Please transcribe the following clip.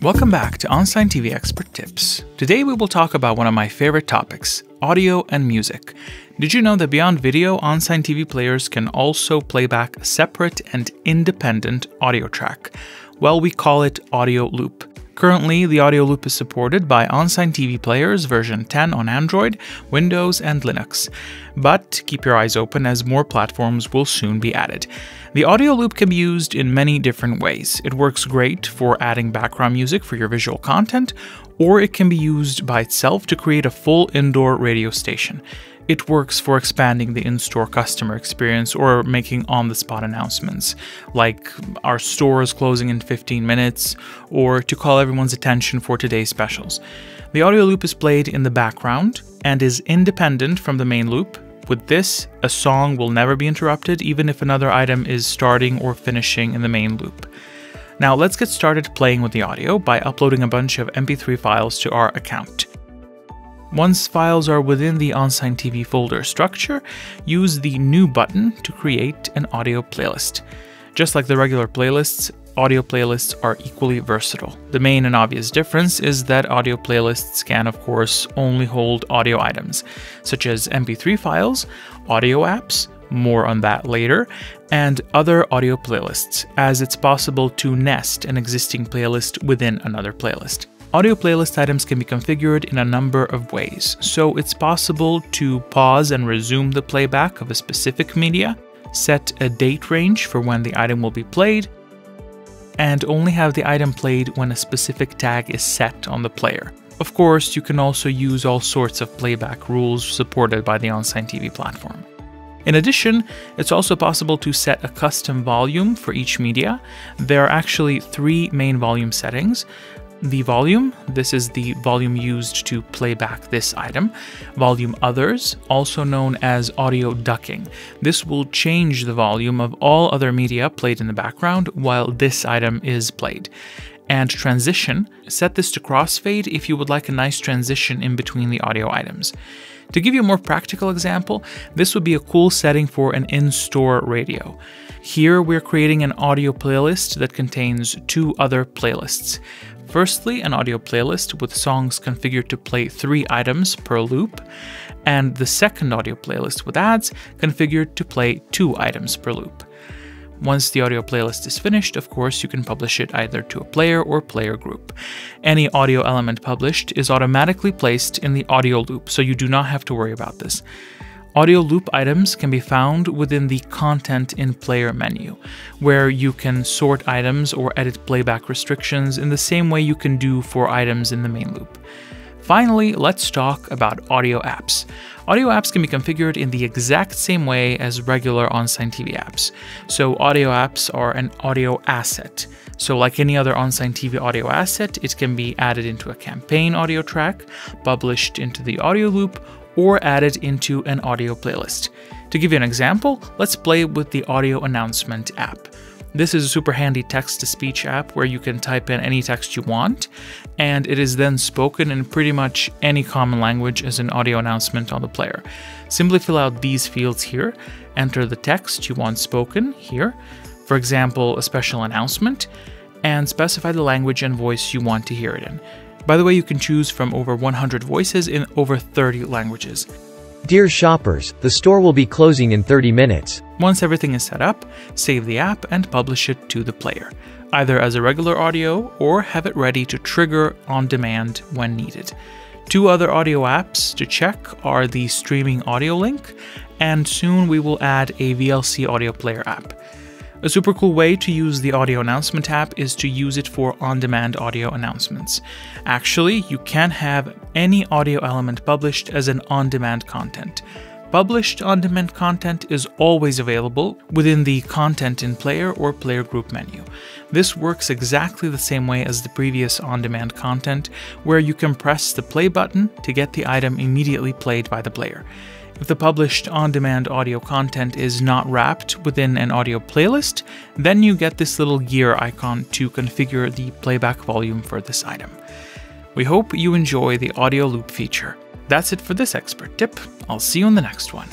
Welcome back to OnSign TV Expert Tips. Today we will talk about one of my favorite topics, audio and music. Did you know that beyond video, OnSign TV players can also play back a separate and independent audio track? Well, we call it audio loop. Currently, the audio loop is supported by OnSign TV players version 10 on Android, Windows, and Linux. But keep your eyes open as more platforms will soon be added. The audio loop can be used in many different ways. It works great for adding background music for your visual content, or it can be used by itself to create a full indoor radio station. It works for expanding the in store customer experience or making on the spot announcements, like our store is closing in 15 minutes, or to call everyone's attention for today's specials. The audio loop is played in the background and is independent from the main loop. With this, a song will never be interrupted, even if another item is starting or finishing in the main loop. Now, let's get started playing with the audio by uploading a bunch of MP3 files to our account. Once files are within the OnSign TV folder structure, use the New button to create an audio playlist. Just like the regular playlists, audio playlists are equally versatile. The main and obvious difference is that audio playlists can, of course, only hold audio items, such as MP3 files, audio apps, more on that later, and other audio playlists, as it's possible to nest an existing playlist within another playlist. Audio playlist items can be configured in a number of ways, so it's possible to pause and resume the playback of a specific media, set a date range for when the item will be played, and only have the item played when a specific tag is set on the player. Of course, you can also use all sorts of playback rules supported by the OnSign TV platform. In addition, it's also possible to set a custom volume for each media. There are actually three main volume settings the volume, this is the volume used to play back this item. Volume others, also known as audio ducking. This will change the volume of all other media played in the background while this item is played. And transition, set this to crossfade if you would like a nice transition in between the audio items. To give you a more practical example, this would be a cool setting for an in-store radio. Here we're creating an audio playlist that contains two other playlists. Firstly, an audio playlist with songs configured to play three items per loop, and the second audio playlist with ads configured to play two items per loop. Once the audio playlist is finished, of course, you can publish it either to a player or player group. Any audio element published is automatically placed in the audio loop, so you do not have to worry about this. Audio loop items can be found within the Content in Player menu, where you can sort items or edit playback restrictions in the same way you can do for items in the main loop. Finally, let's talk about audio apps. Audio apps can be configured in the exact same way as regular OnSign TV apps. So audio apps are an audio asset. So like any other OnSign TV audio asset, it can be added into a campaign audio track, published into the audio loop, or added into an audio playlist. To give you an example, let's play with the audio announcement app. This is a super handy text to speech app where you can type in any text you want, and it is then spoken in pretty much any common language as an audio announcement on the player. Simply fill out these fields here, enter the text you want spoken here, for example, a special announcement, and specify the language and voice you want to hear it in. By the way, you can choose from over 100 voices in over 30 languages. Dear shoppers, the store will be closing in 30 minutes. Once everything is set up, save the app and publish it to the player, either as a regular audio or have it ready to trigger on demand when needed. Two other audio apps to check are the Streaming Audio Link, and soon we will add a VLC audio player app. A super cool way to use the audio announcement app is to use it for on demand audio announcements. Actually, you can have any audio element published as an on demand content. Published on demand content is always available within the Content in Player or Player Group menu. This works exactly the same way as the previous on demand content, where you can press the play button to get the item immediately played by the player. If the published on-demand audio content is not wrapped within an audio playlist, then you get this little gear icon to configure the playback volume for this item. We hope you enjoy the audio loop feature. That's it for this expert tip. I'll see you in the next one.